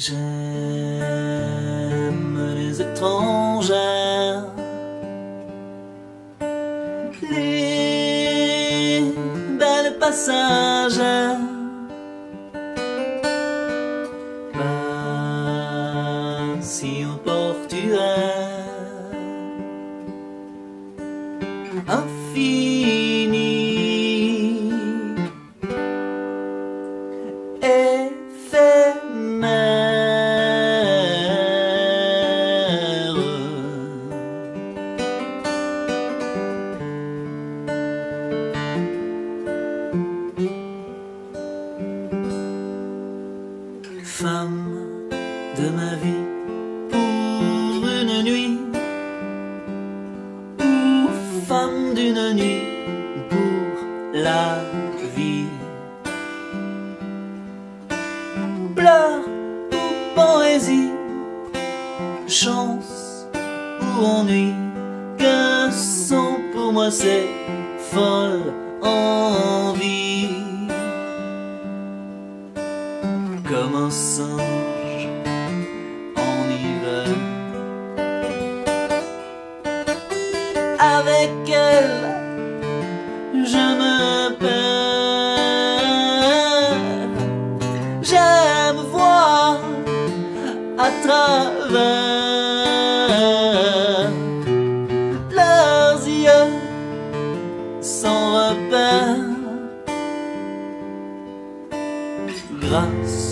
J'aime les étrangères, les belles passagères. Pas si au portuaire, De ma vie pour une nuit ou femme d'une nuit pour la vie. Pleurs ou poésie, chance ou ennui, que sont pour moi ces folles envies en hiver. Avec elle, je me perds. J'aime voir à travers leurs yeux sans repère. Grâce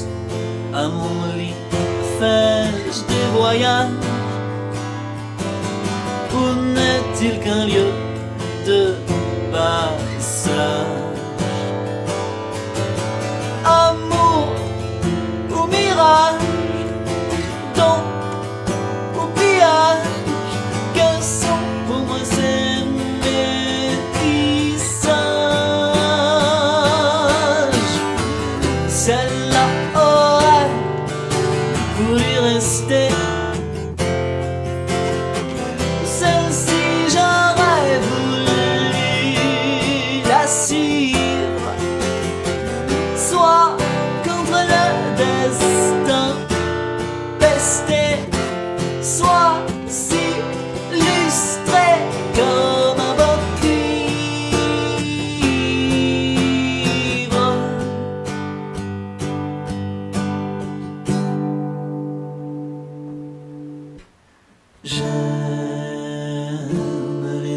à mon lit, fais-je des voyages. Où n'est-il qu'un lieu de passage? Amour ou mirage,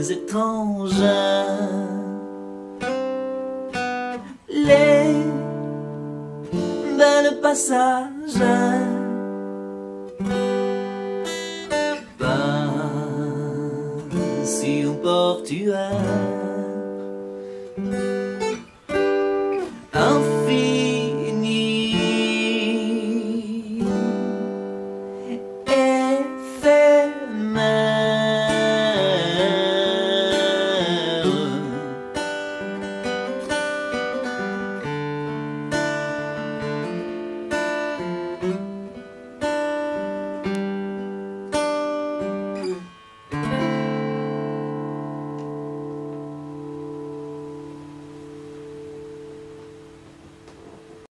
J'aime les belles passagères. Pas si au portuaire.